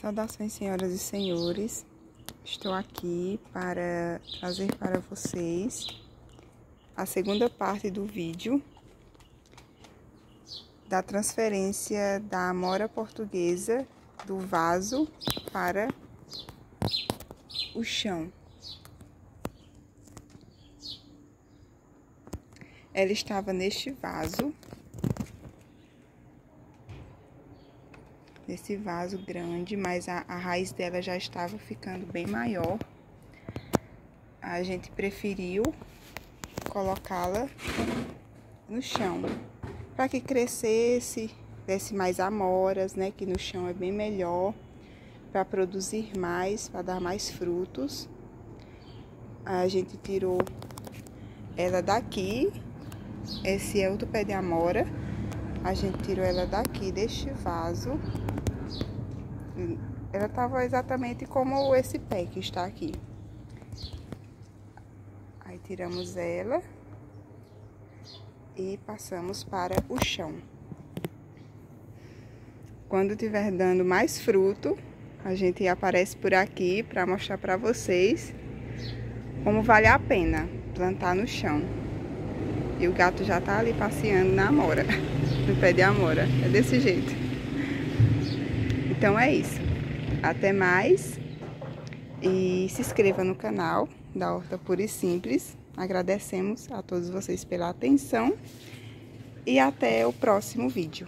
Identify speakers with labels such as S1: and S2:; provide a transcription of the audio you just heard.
S1: Saudações, senhoras e senhores. Estou aqui para trazer para vocês a segunda parte do vídeo da transferência da amora portuguesa do vaso para o chão. Ela estava neste vaso nesse vaso grande, mas a, a raiz dela já estava ficando bem maior. A gente preferiu colocá-la no chão para que crescesse, desse mais amoras, né? Que no chão é bem melhor para produzir mais, para dar mais frutos. A gente tirou ela daqui. Esse é outro pé de amora. A gente tirou ela daqui deste vaso ela estava exatamente como esse pé que está aqui. Aí tiramos ela e passamos para o chão. Quando tiver dando mais fruto, a gente aparece por aqui para mostrar para vocês como vale a pena plantar no chão. E o gato já tá ali passeando na amora, no pé de amora. É desse jeito. Então é isso. Até mais. E se inscreva no canal da Horta Pura e Simples. Agradecemos a todos vocês pela atenção. E até o próximo vídeo.